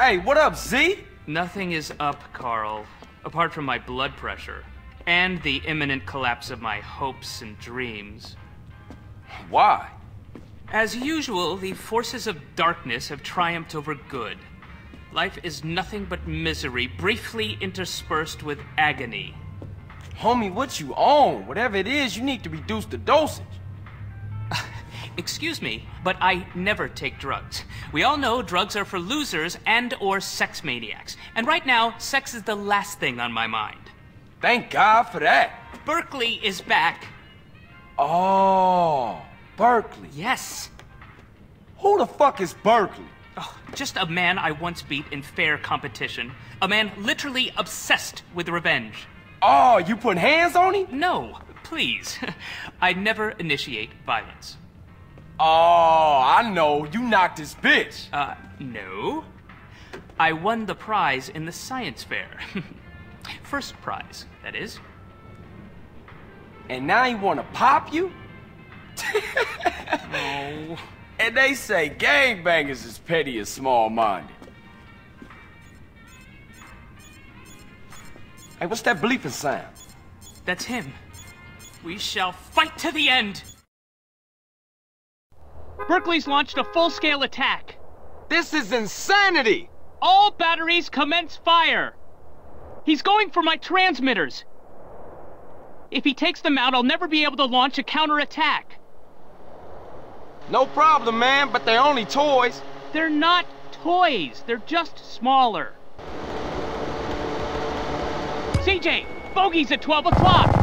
Hey, what up, Z? Nothing is up, Carl, apart from my blood pressure and the imminent collapse of my hopes and dreams. Why? As usual, the forces of darkness have triumphed over good. Life is nothing but misery, briefly interspersed with agony. Homie, what you on? Whatever it is, you need to reduce the dosage. Excuse me, but I never take drugs. We all know drugs are for losers and or sex maniacs. And right now, sex is the last thing on my mind. Thank God for that. Berkeley is back. Oh, Berkeley. Yes. Who the fuck is Berkeley? Oh, just a man I once beat in fair competition. A man literally obsessed with revenge. Oh, you put hands on him? No, please. I never initiate violence. Oh, I know. You knocked his bitch. Uh, no. I won the prize in the science fair. First prize, that is. And now he wanna pop you? Oh. And they say gangbangers is petty and small-minded. Hey, what's that bleeping sound? That's him. We shall fight to the end! Berkeley's launched a full-scale attack. This is insanity! All batteries commence fire! He's going for my transmitters! If he takes them out, I'll never be able to launch a counterattack. No problem, man, but they're only toys. They're not toys, they're just smaller. CJ, bogey's at 12 o'clock!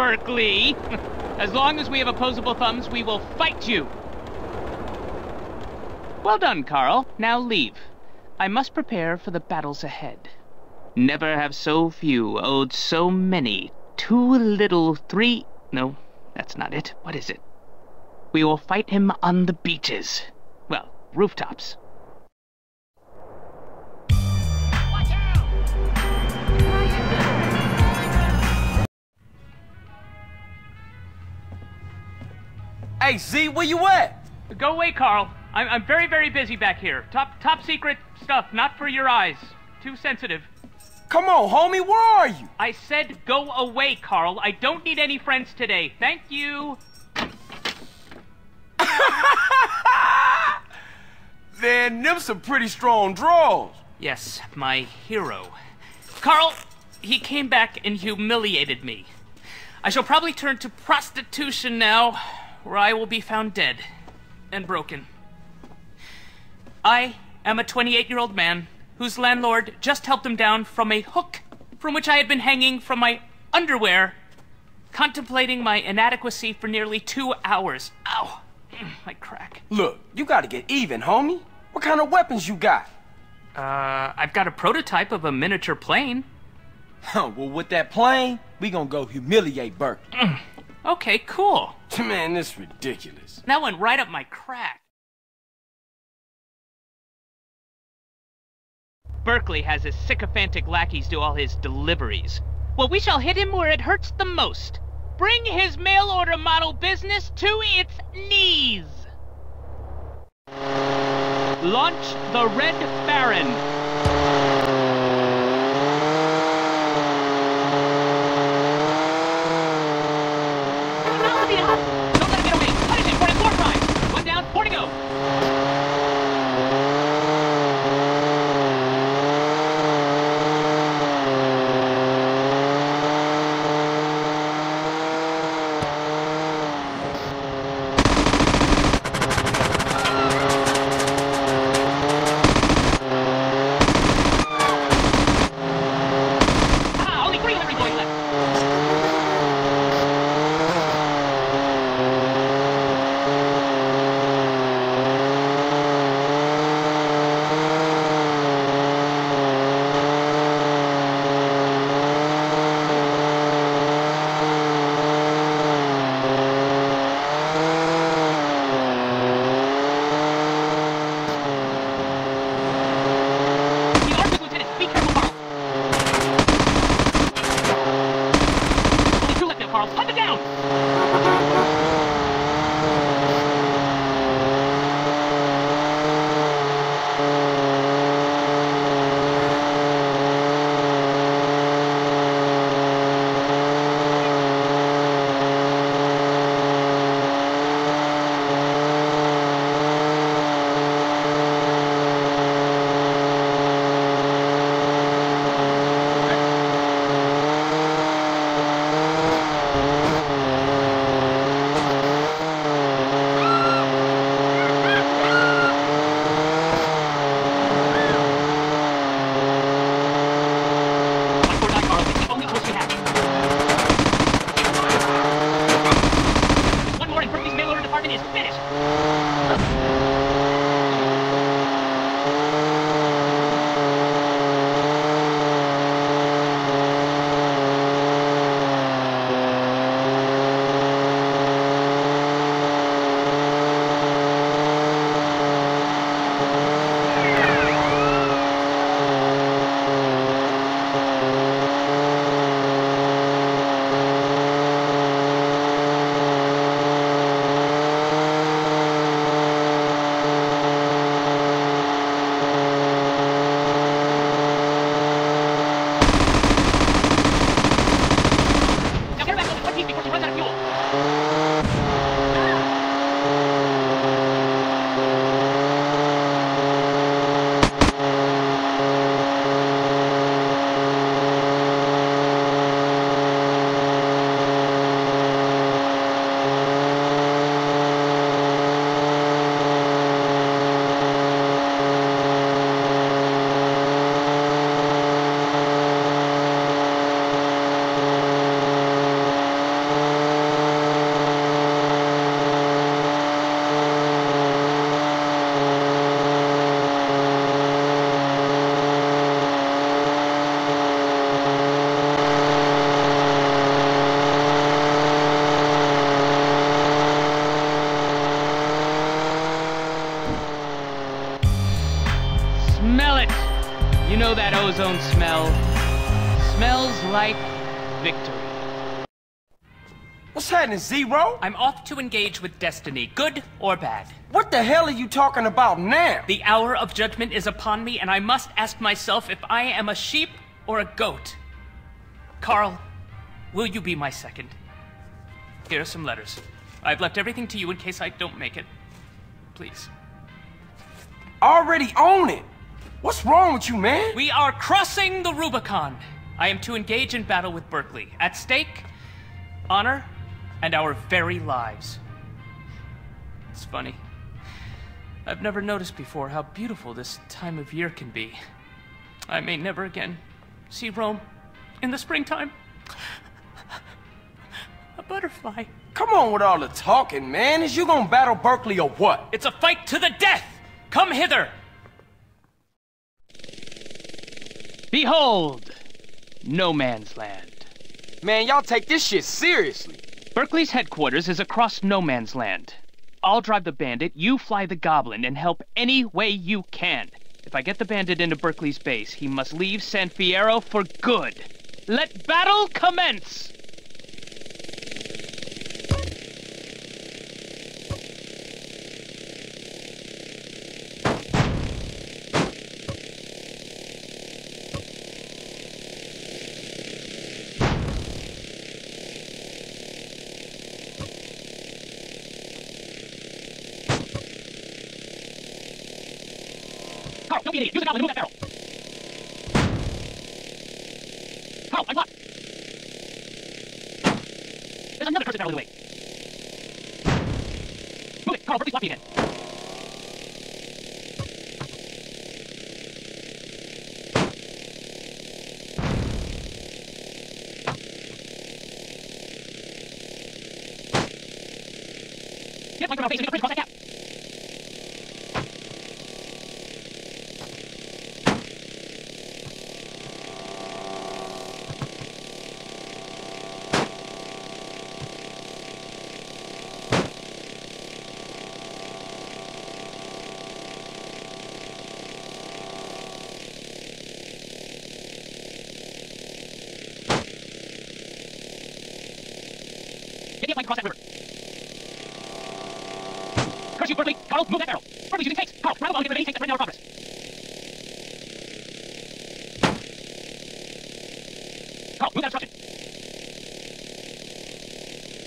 Berkeley. As long as we have opposable thumbs, we will fight you. Well done, Carl. Now leave. I must prepare for the battles ahead. Never have so few owed so many. Too little, three... No, that's not it. What is it? We will fight him on the beaches. Well, rooftops. Hey, Z, where you at? Go away, Carl. I'm, I'm very, very busy back here. Top, top secret stuff, not for your eyes. Too sensitive. Come on, homie, where are you? I said go away, Carl. I don't need any friends today. Thank you. Man, them some pretty strong draws. Yes, my hero. Carl, he came back and humiliated me. I shall probably turn to prostitution now, where I will be found dead and broken. I am a 28 year old man whose landlord just helped him down from a hook from which I had been hanging from my underwear, contemplating my inadequacy for nearly two hours. Ow! My crack. Look, you gotta get even, homie. What kind of weapons you got? Uh, I've got a prototype of a miniature plane. Huh, well, with that plane, we gonna go humiliate Burke. Okay, cool. Man, this ridiculous. That went right up my crack. Berkeley has his sycophantic lackeys do all his deliveries. Well, we shall hit him where it hurts the most. Bring his mail order model business to its knees. Launch the Red Baron. Ozone smell. Smells like victory. What's happening, Zero? I'm off to engage with destiny, good or bad. What the hell are you talking about now? The hour of judgment is upon me, and I must ask myself if I am a sheep or a goat. Carl, will you be my second? Here are some letters. I've left everything to you in case I don't make it. Please. Already own it. What's wrong with you, man? We are crossing the Rubicon. I am to engage in battle with Berkeley. At stake, honor and our very lives. It's funny. I've never noticed before how beautiful this time of year can be. I may never again see Rome in the springtime. A butterfly. Come on with all the talking, man. Is you gonna battle Berkeley or what? It's a fight to the death! Come hither! Behold! No Man's Land. Man, y'all take this shit seriously. Berkeley's headquarters is across No Man's Land. I'll drive the bandit, you fly the goblin, and help any way you can. If I get the bandit into Berkeley's base, he must leave San Fierro for good. Let battle commence! Don't be an idiot. Use the goblin to move that barrel. Carl, I'm blocked. There's another cursed barrel in the way. Move it. Carl, Berkeley's blocked me again. Get my face and make a bridge across that river. Curse you, Berkeley! Carl, move that barrel! Berkeley's using tanks! Carl, grab a bomb and get rid of any tanks that threaten our progress! Carl, move that obstruction!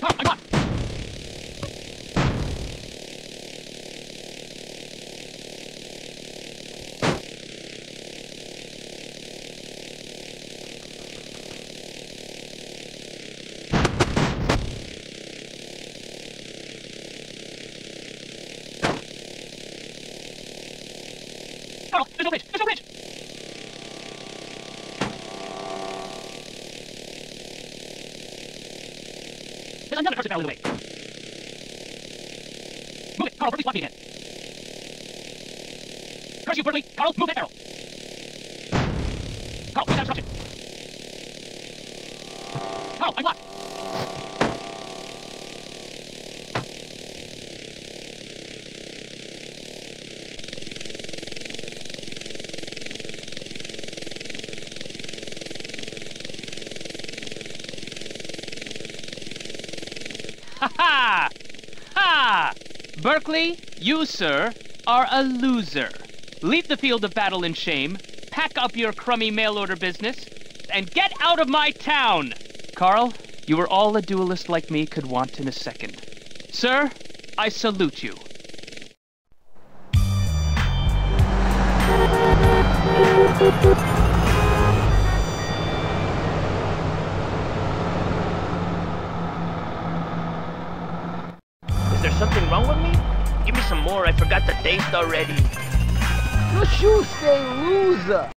Carl, I'm blocked! Carl, there's no bridge! There's another cursed barrel in the way. Move it! Carl, Berkeley's blocked again. Curse you, Berkeley! Carl, move that barrel! Carl, that obstruction! Carl, I'm blocked! Berkeley, you, sir, are a loser. Leave the field of battle in shame, pack up your crummy mail order business, and get out of my town! Carl, you are all a duelist like me could want in a second. Sir, I salute you. Taste already. You should say loser.